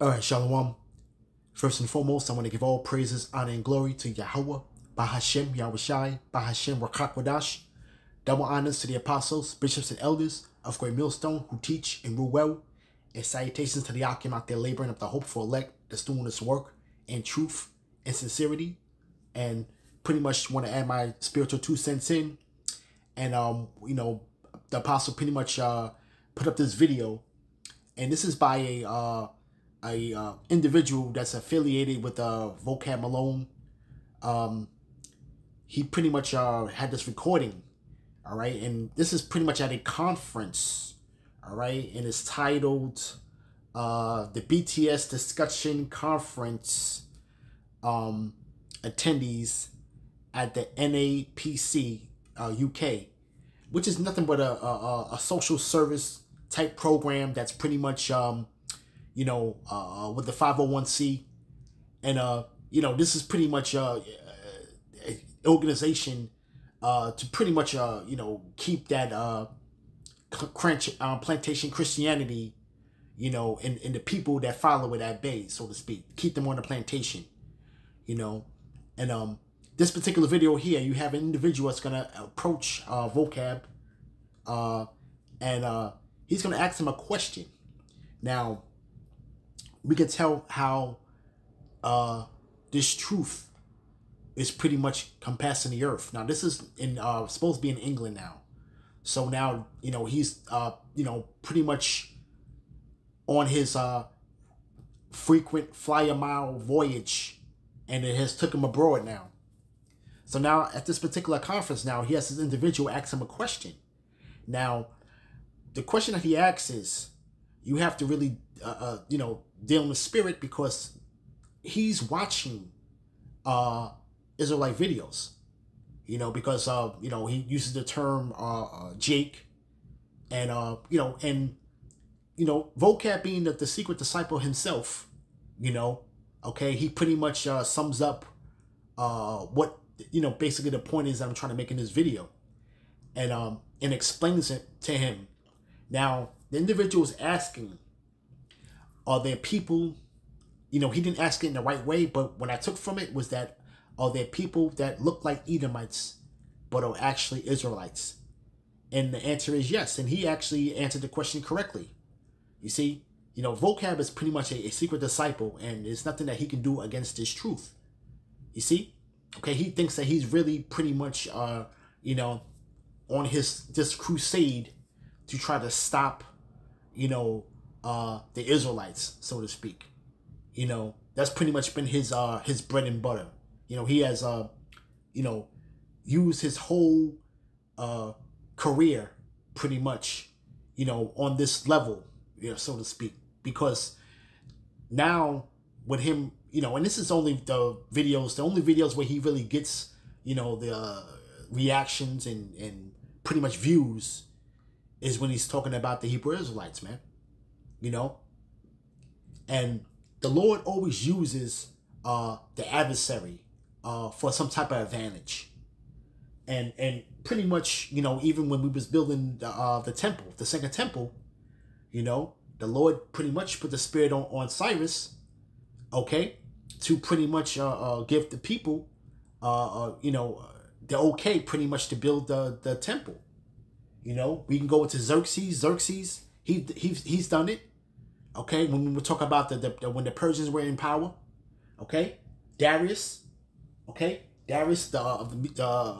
All right, Shalom. First and foremost, I want to give all praises, honor, and glory to Yahweh, Bahashem, Yahushai, Bahashem, Rakakwadash. Double honors to the apostles, bishops, and elders of Great Millstone who teach and rule well. And salutations to the Akim out there laboring up the hope for elect that's doing this work in truth and sincerity. And pretty much want to add my spiritual two cents in. And, um, you know, the apostle pretty much uh, put up this video. And this is by a uh, a uh, individual that's affiliated with uh, Vocab Malone. Um, he pretty much uh, had this recording, all right, and this is pretty much at a conference, all right, and it's titled uh, the BTS Discussion Conference um, attendees at the NAPC uh, UK, which is nothing but a, a, a social service type program that's pretty much um, you know, uh, with the 501c. And, uh, you know, this is pretty much uh, an organization uh, to pretty much, uh, you know, keep that uh, crunch, uh, plantation Christianity, you know, and, and the people that follow it at bay, so to speak. Keep them on the plantation, you know. And um, this particular video here, you have an individual that's going to approach uh, Vocab uh, and uh, he's going to ask him a question. Now, we can tell how uh, this truth is pretty much compassing the earth. Now, this is in uh, supposed to be in England now. So now, you know, he's, uh, you know, pretty much on his uh, frequent flyer mile voyage and it has took him abroad now. So now at this particular conference now, he has this individual ask him a question. Now, the question that he asks is, you have to really, uh, uh, you know, deal in the spirit because he's watching uh, Israelite videos. You know, because uh, you know, he uses the term uh, uh Jake, and uh, you know, and you know, vocab being the, the secret disciple himself, you know, okay, he pretty much uh, sums up uh, what you know. Basically, the point is that I'm trying to make in this video, and um, and explains it to him. Now, the individual is asking are there people, you know, he didn't ask it in the right way, but what I took from it was that are there people that look like Edomites, but are actually Israelites? And the answer is yes. And he actually answered the question correctly. You see, you know, vocab is pretty much a, a secret disciple, and there's nothing that he can do against this truth. You see? Okay, he thinks that he's really pretty much uh, you know, on his this crusade to try to stop, you know, uh, the Israelites, so to speak. You know, that's pretty much been his uh, his bread and butter. You know, he has uh, you know, used his whole uh, career pretty much, you know, on this level, you know, so to speak, because now with him, you know, and this is only the videos, the only videos where he really gets, you know, the uh, reactions and and pretty much views is when he's talking about the Hebrew Israelites, man you know? And the Lord always uses uh, the adversary uh, for some type of advantage. And and pretty much, you know, even when we was building the, uh, the temple, the second temple, you know, the Lord pretty much put the spirit on, on Cyrus, okay, to pretty much uh, uh, give the people, uh, uh, you know, the okay pretty much to build the, the temple. You know, we can go into Xerxes. Xerxes, he, he, he's done it. Okay, when we talk about the, the, the, when the Persians were in power, okay, Darius, okay, Darius the, uh, the uh,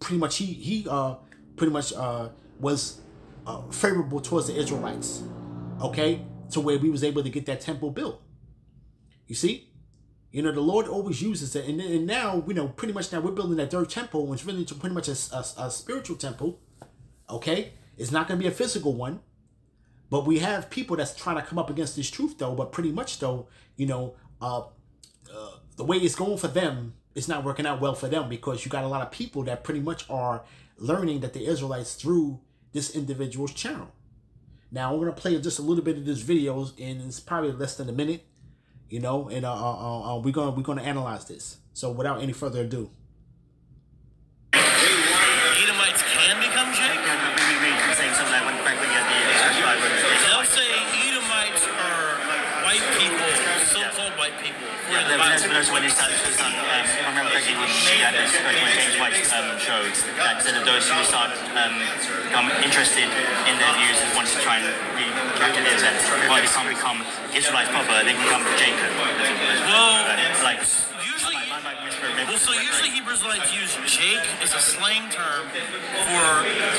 pretty much he he uh pretty much uh was uh, favorable towards the Israelites, okay, to where we was able to get that temple built. You see, you know the Lord always uses it, and, and now you know pretty much now we're building that third temple, which really pretty much a, a, a spiritual temple. Okay, it's not going to be a physical one but we have people that's trying to come up against this truth, though. But pretty much, though, you know, uh, uh, the way it's going for them, it's not working out well for them because you got a lot of people that pretty much are learning that the Israelites through this individual's channel. Now, I'm going to play just a little bit of this video, and it's probably less than a minute, you know, and uh, uh, uh, we're going to we're going to analyze this. So, without any further ado. Edomites can become Jake? They'll say Edomites are white white people. Yeah, according to the there was, when he started, so um, if I remember correctly, when he had this when James White's um, show that said that those who start um, become interested in their views and want to try and be captivated that while they can't become Israelites proper, they can become Jacob. Well, like, usually, I might misremember. well, so usually Hebrews like use Jake as a slang term for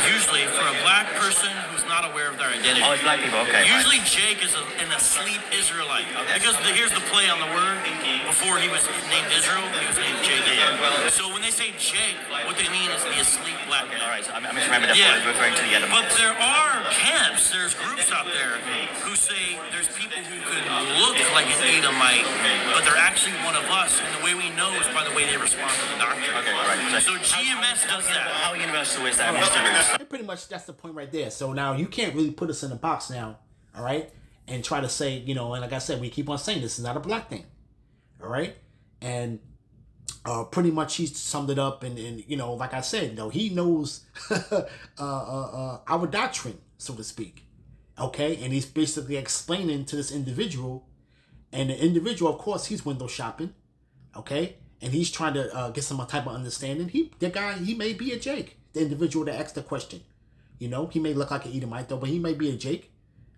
usually for a black person who's not aware of their identity. Oh, it's black people, okay. fine. Usually Jake is a, an asleep Israelite. Because the, here's the play on the word. Before he was named Israel, he was named Jake. So when they say Jake, what they mean is the asleep black guy. Alright, so I I misremembered that Yeah. I was referring to the other But there are camps, there's groups out there who say there's people who could look like an Edomite, but they're actually one of us. And the way we know is by the way they respond to the doctrine. Okay, alright. So GMS does that. How universal is that Mr. Roots? And pretty much that's the point right there. So now you can't really put us in a box now, all right? And try to say, you know, and like I said, we keep on saying this is not a black thing, all right? And uh, pretty much he summed it up, and, and you know, like I said, you know, he knows uh, uh, uh, our doctrine, so to speak, okay? And he's basically explaining to this individual, and the individual, of course, he's window shopping, okay? And he's trying to uh, get some type of understanding. He, the guy, he may be a Jake, the individual that asked the question. You know, he may look like an Edomite though, but he may be a Jake.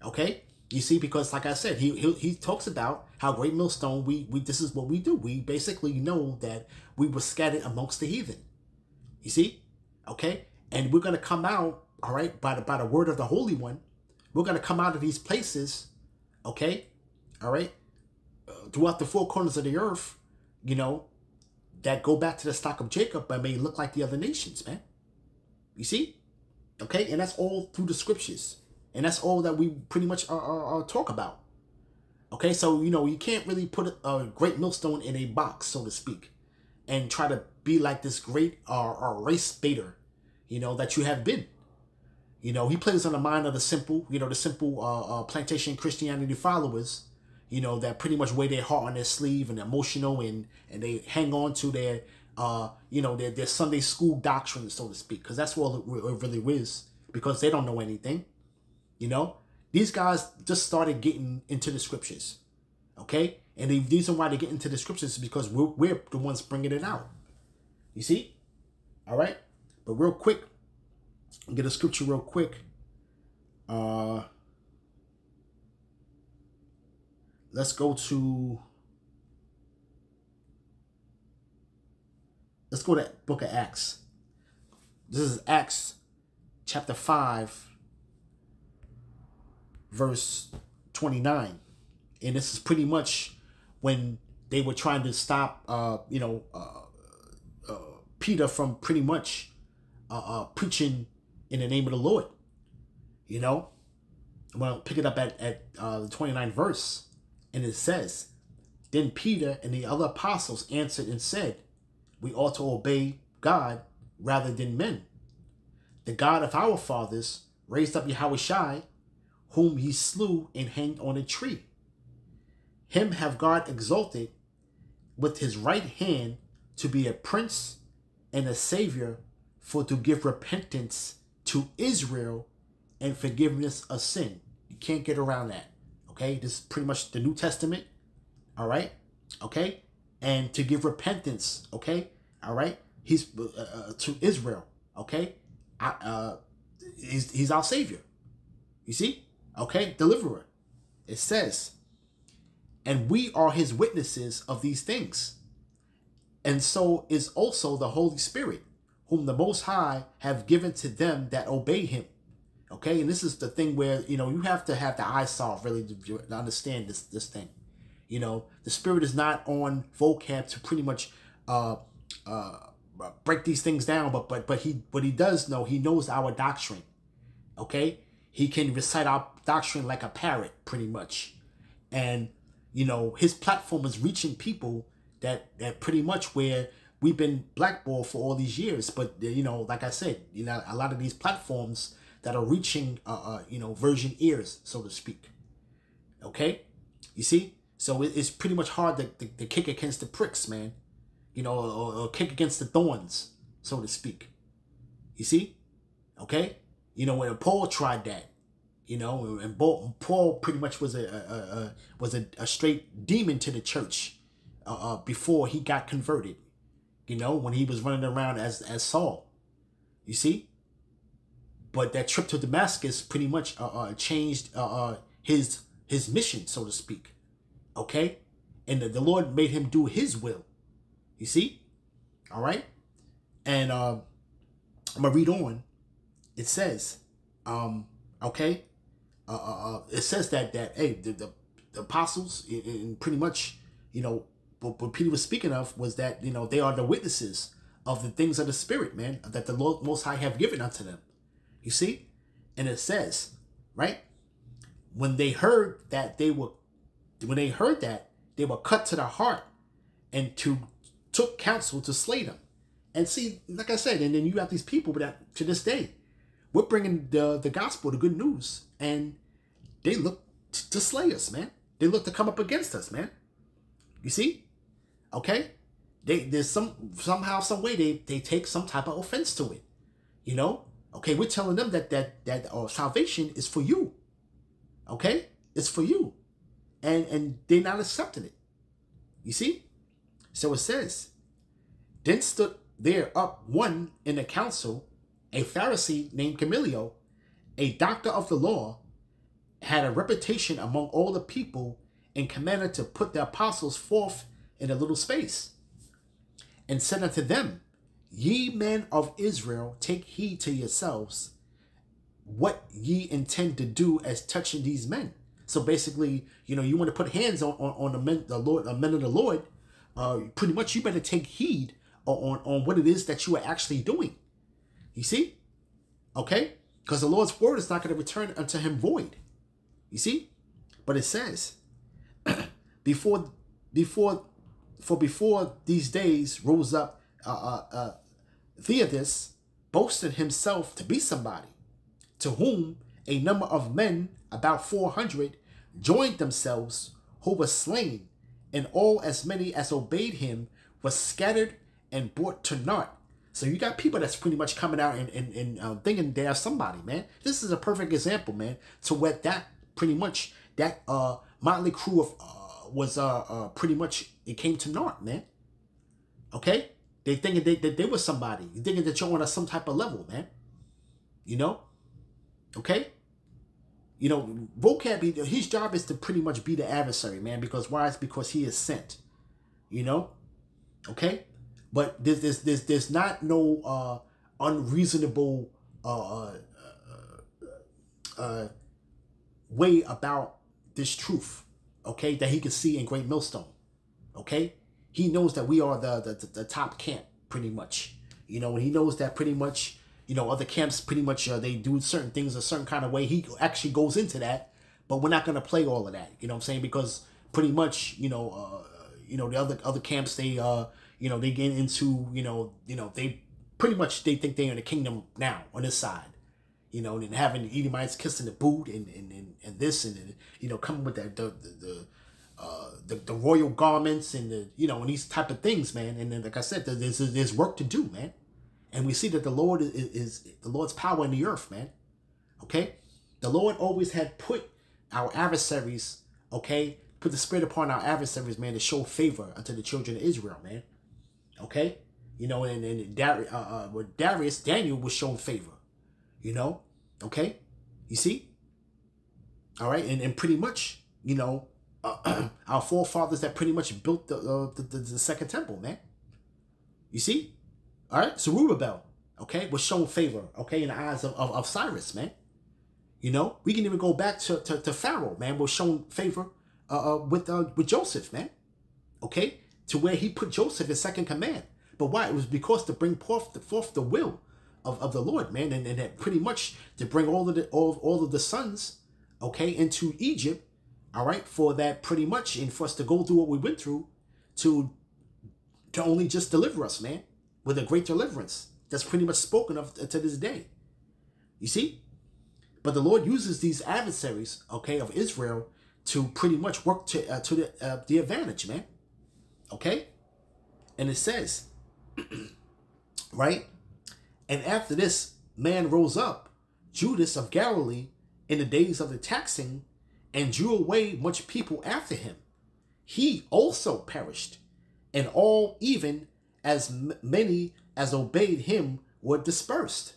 Okay, you see, because like I said, he he, he talks about how Great Millstone. We we this is what we do. We basically know that we were scattered amongst the heathen. You see, okay, and we're gonna come out. All right, by the by the word of the Holy One, we're gonna come out of these places. Okay, all right, uh, throughout the four corners of the earth. You know, that go back to the stock of Jacob, but may look like the other nations, man. You see? Okay? And that's all through the scriptures. And that's all that we pretty much uh, uh, uh, talk about. Okay? So, you know, you can't really put a, a great millstone in a box, so to speak, and try to be like this great uh, uh, race baiter, you know, that you have been. You know, he plays on the mind of the simple, you know, the simple uh, uh, plantation Christianity followers, you know, that pretty much wear their heart on their sleeve and emotional and, and they hang on to their, uh, you know, their, their Sunday school doctrine, so to speak, because that's what it it really is, because they don't know anything, you know. These guys just started getting into the scriptures, okay? And the reason why they get into the scriptures is because we're, we're the ones bringing it out. You see? All right? But real quick, get a scripture real quick. Uh, let's go to let's go to book of acts. This is acts chapter 5 verse 29 and this is pretty much when they were trying to stop uh you know uh, uh peter from pretty much uh, uh preaching in the name of the lord you know? Well pick it up at at uh the 29th verse. And it says, Then Peter and the other apostles answered and said, We ought to obey God rather than men. The God of our fathers raised up Yahushai, whom he slew and hanged on a tree. Him have God exalted with his right hand to be a prince and a savior for to give repentance to Israel and forgiveness of sin. You can't get around that. Okay, this is pretty much the New Testament. All right, okay, and to give repentance. Okay, all right. He's uh, uh, to Israel. Okay, I, uh, he's he's our savior. You see, okay, deliverer. It says, and we are his witnesses of these things, and so is also the Holy Spirit, whom the Most High have given to them that obey him. Okay, and this is the thing where you know you have to have the eye soft really to, understand this this thing. You know, the spirit is not on vocab to pretty much uh uh break these things down, but but but he what he does know he knows our doctrine. Okay, he can recite our doctrine like a parrot, pretty much, and you know his platform is reaching people that that pretty much where we've been blackballed for all these years. But you know, like I said, you know, a lot of these platforms that are reaching, uh, uh you know, virgin ears, so to speak. Okay, you see, so it's pretty much hard to, to, to kick against the pricks, man. You know, or, kick against the thorns, so to speak. You see, okay, you know when Paul tried that, You know, and Paul pretty much was a, a, a was a, a, straight demon to the church uh, uh, before he got converted. You know, when he was running around as as Saul. You see, but that trip to Damascus pretty much uh, uh changed uh, uh, his his mission, so to speak. Okay, and the, the Lord made him do His will. You see, all right, and uh, I'm gonna read on. It says, um, okay, uh, uh, uh, it says that that hey the, the, the apostles and pretty much you know what, what Peter was speaking of was that you know they are the witnesses of the things of the spirit man that the Lord Most High have given unto them. You see? And it says right? When they heard that they were when they heard that they were cut to the heart and to took counsel to slay them and see like I said and then you have these people that to this day we're bringing the the gospel the good news and they look to slay us, man. They look to come up against us, man. You see? Okay? They there's some somehow, some way they, they take some type of offense to it. You know? Okay, we're telling them that that that uh, salvation is for you. Okay? It's for you. And and they're not accepting it. You see? So it says, Then stood there up one in the council, a Pharisee named Gamaliel, a doctor of the law, had a reputation among all the people and commanded to put the apostles forth in a little space, and said unto them, Ye men of Israel, take heed to yourselves what ye intend to do as touching these men. So basically, you know, you want to put hands on on, on the men, the Lord, the men of the Lord. Uh, pretty much, you better take heed on on what it is that you are actually doing. You see, okay, because the Lord's word is not going to return unto him void. You see? But it says, before, before, for before these days rose up, uh, uh, uh, Theudas boasted himself to be somebody, to whom a number of men, about 400, joined themselves, who were slain, and all as many as obeyed him were scattered and brought to naught. So you got people that's pretty much coming out and, and, and uh, thinking they're somebody, man. This is a perfect example, man, to what that pretty much that uh motley crew of uh, was uh, uh pretty much it came to naught, man. Okay, they thinking they, that they were somebody. You thinking that you're on a some type of level, man. You know. Okay. You know, vocab. His job is to pretty much be the adversary, man. Because why? It's because he is sent. You know. Okay. But there's there's there's, there's not no uh unreasonable uh uh, uh, uh way about this truth, okay, that he can see in Great Millstone, okay? He knows that we are the, the, the top camp, pretty much. You know, he knows that pretty much, you know, other camps pretty much, uh, they do certain things a certain kind of way. He actually goes into that, but we're not going to play all of that, you know I'm saying? Because pretty much, you know, uh, you know, the other other camps, they, uh, you know, they get into, you know, you know, they pretty much, they think they're in the kingdom now on this side you know, and having the Edomites kissing the boot and, and, and, and this and, and, you know, coming with that, the, the, the, uh, the, the royal garments and the, you know, and these type of things, man. And then, like I said, there's, there's work to do, man. And we see that the Lord is, is the Lord's power in the earth, man. Okay. The Lord always had put our adversaries, okay, put the spirit upon our adversaries, man, to show favor unto the children of Israel, man. Okay. You know, and, and Darius, uh, uh, Darius, Daniel was shown favor you know okay you see all right and, and pretty much you know uh, our forefathers that pretty much built the, uh, the, the, the second temple man you see all right? Zerubbabel okay? Was shown favor okay in the eyes of, of, of Cyrus man. You know? We can even go back to, to, to Pharaoh man was shown favor uh, uh, with uh, with Joseph man okay? To where he put Joseph in second command. But why? It was because to bring forth the, forth the will of, of the Lord, man, and, and that pretty much to bring all of the all, all of the sons, okay, into Egypt, all right, for that pretty much, and for us to go through what we went through, to to only just deliver us, man, with a great deliverance that's pretty much spoken of to this day. You see, but the Lord uses these adversaries, okay, of Israel to pretty much work to uh, to the uh, the advantage, man. Okay, and it says, right and after this man rose up, Judas of Galilee, in the days of the taxing and drew away much people after him. He also perished, and all, even as many as obeyed him, were dispersed.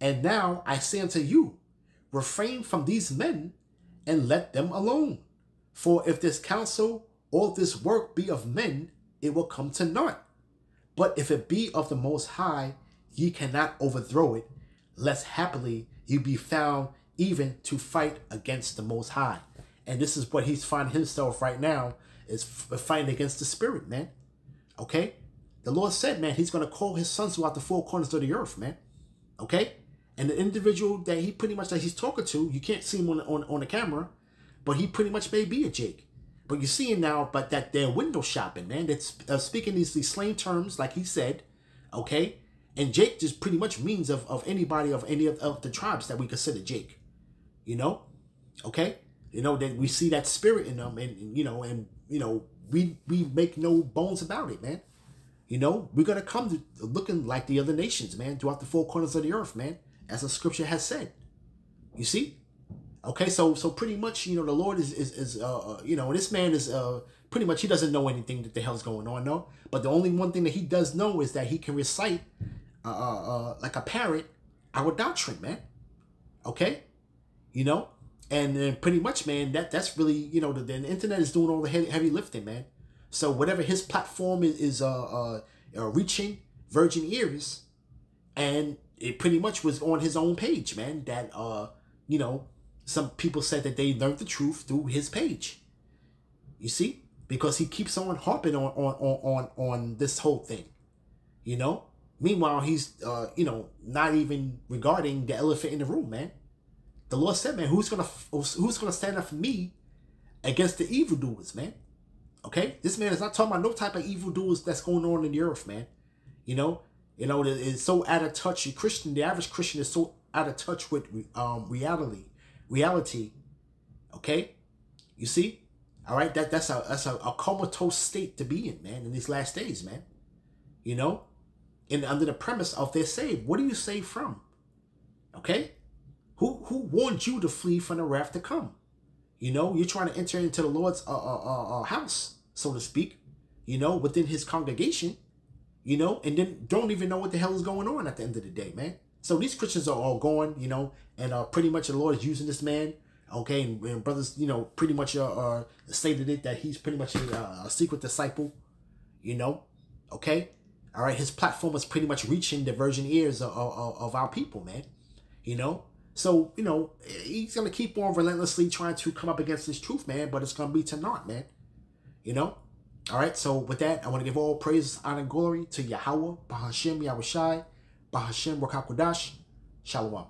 And now I say unto you, refrain from these men and let them alone. For if this counsel or this work be of men, it will come to naught. But if it be of the Most High, ye cannot overthrow it, lest happily you be found even to fight against the Most High. And this is what he's finding himself right now is fighting against the Spirit, man. Okay? The Lord said, man, he's going to call his sons throughout the four corners of the earth, man. Okay? And the individual that he pretty much that he's talking to, you can't see him on, on, on the camera, but he pretty much may be a Jake. But you're seeing now, but that they're window shopping, man. That's uh, speaking these, these slang terms, like he said, okay? And Jake just pretty much means of, of anybody of any of, of the tribes that we consider Jake. You know? Okay? You know, that we see that spirit in them and, and you know, and you know, we we make no bones about it, man. You know, we're come to looking like the other nations, man, throughout the four corners of the earth, man, as the scripture has said. You see? Okay, so so pretty much, you know, the Lord is is, is uh, uh you know, this man is uh pretty much he doesn't know anything that the hell's going on, no. But the only one thing that he does know is that he can recite uh, uh, uh like a parrot our doctrine, man. Okay, you know, and then pretty much, man, that that's really you know the, the internet is doing all the heavy, heavy lifting, man. So whatever his platform is, is uh, uh, uh, reaching virgin ears, and it pretty much was on his own page, man. That uh, you know, some people said that they learned the truth through his page. You see, because he keeps on harping on on on on, on this whole thing, you know. Meanwhile, he's uh, you know, not even regarding the elephant in the room, man. The Lord said, man, who's gonna who's gonna stand up for me against the evildoers, man? Okay, this man is not talking about no type of evil doers that's going on in the earth, man. You know, you know, it's so out of touch. The Christian, the average Christian is so out of touch with um reality, reality. Okay, you see, all right, that that's a that's a, a comatose state to be in, man, in these last days, man. You know, and under the premise of they're saved. What are you saved from? Okay, who who warned you to flee from the wrath to come? You know, you're trying to enter into the Lord's uh, uh, uh, uh, house, so to speak. You know, within His congregation. You know, and then don't even know what the hell is going on at the end of the day, man. So these Christians are all going, you know, and uh, pretty much the Lord is using this man, okay, and, and brothers, you know, pretty much uh, stated it that he's pretty much a, a secret disciple, you know, okay. All right, his platform is pretty much reaching the virgin ears of, of, of our people, man. You know, so, you know, he's going to keep on relentlessly trying to come up against this truth, man, but it's going to be to naught, man. You know? All right, so with that, I want to give all praise, honor, and glory to Yahweh, Bahashim, Yahushai, Bahashim, Rakakwadash, Shalom.